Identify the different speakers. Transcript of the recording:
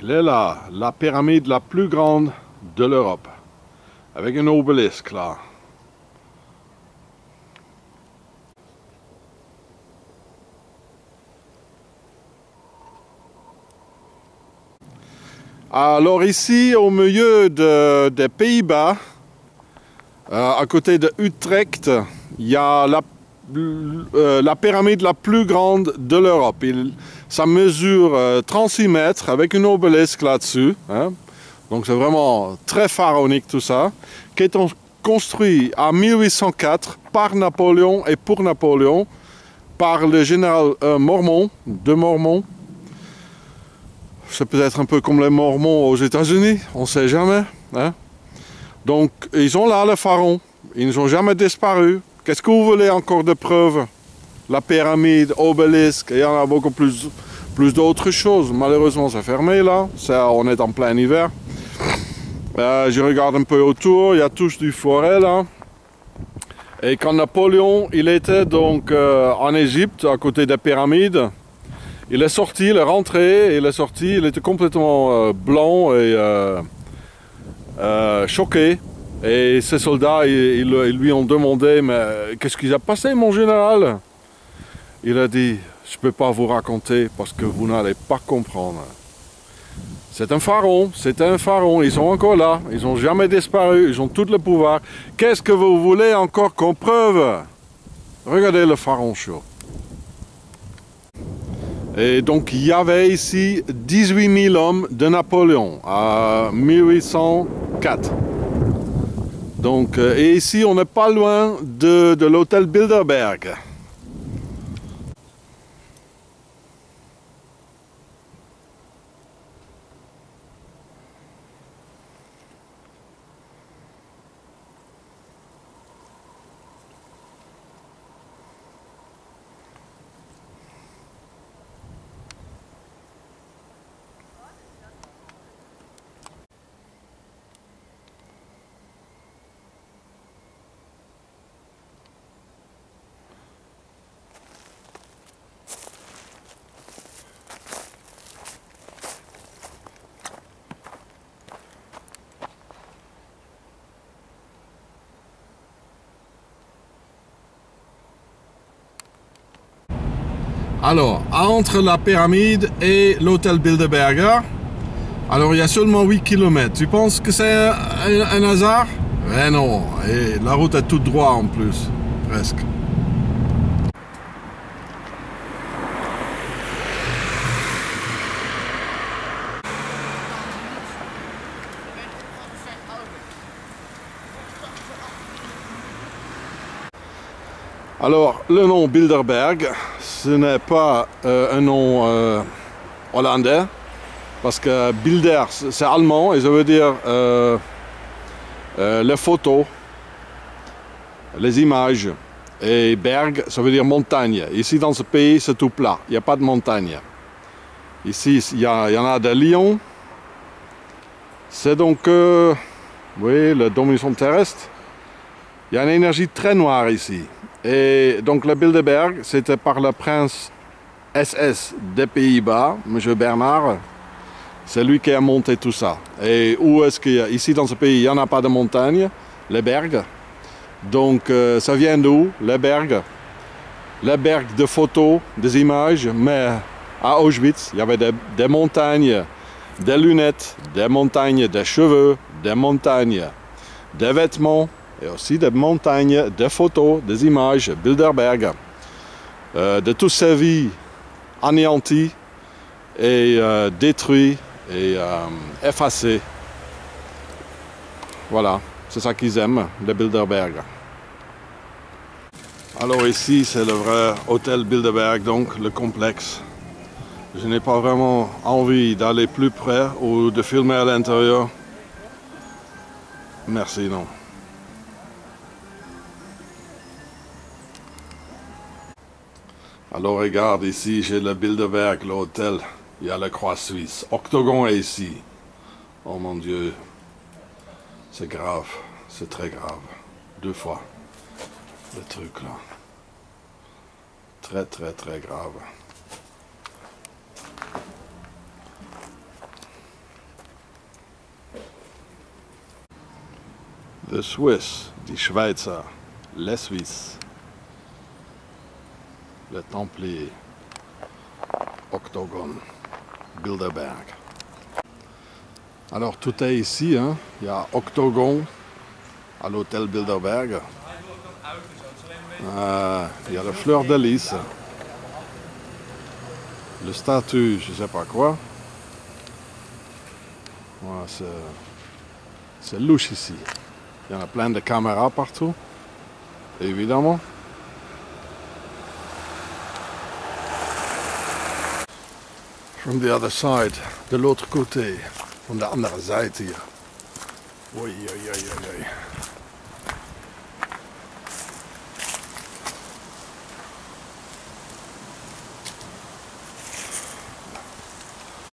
Speaker 1: il est là, la pyramide la plus grande de l'Europe, avec un obélisque là. Alors ici, au milieu des Pays-Bas, euh, à côté de Utrecht, il y a la, euh, la pyramide la plus grande de l'Europe. Ça mesure 36 euh, mètres avec une obélisque là-dessus. Hein. Donc c'est vraiment très pharaonique tout ça. Qui est construit en 1804 par Napoléon et pour Napoléon, par le général Mormon, de Mormon, c'est peut-être un peu comme les Mormons aux États-Unis, on ne sait jamais. Hein. Donc, ils ont là le pharaon. Ils n'ont jamais disparu. Qu'est-ce que vous voulez encore de preuves? La pyramide, obélisque, il y en a beaucoup plus, plus d'autres choses. Malheureusement, c'est fermé là. on est en plein hiver. Euh, je regarde un peu autour, il y a tous du forêt là. Et quand Napoléon, il était donc euh, en Égypte, à côté des pyramides, il est sorti, il est rentré, il est sorti, il était complètement euh, blanc et choqué. Et ses soldats, ils, lui ont demandé, mais qu'est-ce qui a passé mon général? Il a dit, je ne peux pas vous raconter parce que vous n'allez pas comprendre. C'est un pharaon, c'est un pharaon, ils sont encore là, ils n'ont jamais disparu, ils ont tout le pouvoir. Qu'est-ce que vous voulez encore comme preuve Regardez le pharaon chaud. Et donc il y avait ici 18 000 hommes de Napoléon à 1804. Donc, euh, et ici on n'est pas loin de, de l'hôtel Bilderberg. Alors, entre la pyramide et l'hôtel Bilderberger, alors il y a seulement 8 km. Tu penses que c'est un, hasard? Eh non, et la route est toute droite en plus, presque. Alors, le nom Bilderberg, ce n'est pas euh, un nom euh, hollandais, parce que Bilder, c'est allemand et ça veut dire euh, les photos, les images. Et Berg, ça veut dire montagne. Ici, dans ce pays, c'est tout plat. Il n'y a pas de montagne. Ici, il y, en a des lions. C'est donc, oui, le domination terrestre. Il y a une énergie très noire ici. Et donc le Bilderberg, c'était par le prince SS des Pays-Bas, M. Bernard. C'est lui qui a monté tout ça. Et où est-ce qu'il y a? Ici dans ce pays, il n'y en a pas de montagne, les bergs. Donc euh, ça vient d'où Les bergs? Les bergs de photos, des images, mais à Auschwitz, il y avait des, des montagnes, des lunettes, des montagnes des cheveux, des montagnes des vêtements, et aussi des montagnes, des photos, des images, Bilderberg, euh, de toute sa vie anéantie et euh, et euh, effacée. Voilà, c'est ça qu'ils aiment, les Bilderberg. Alors ici, c'est le vrai hôtel Bilderberg, donc le complexe. Je n'ai pas vraiment envie d'aller plus près ou de filmer à l'intérieur. Merci, non. Alors regarde ici, j'ai le Bilderberg, l'hôtel. Il y a la croix suisse. octogon est ici. Oh mon Dieu. C'est grave. C'est très grave. Deux fois. Le truc là. Très très très grave. The Swiss, die Schweizer, les Suisses le Templier, Octogone, Bilderberg. Alors tout est ici, hein? il y a Octogone à l'hôtel Bilderberg. Euh, il y a le fleur de lys, le statut, je sais pas quoi. C'est louche ici. Il y en a plein de caméras partout, évidemment. from the other side, de l'autre côté, from the anderen Seite hier. Ui, ui, ui, ui.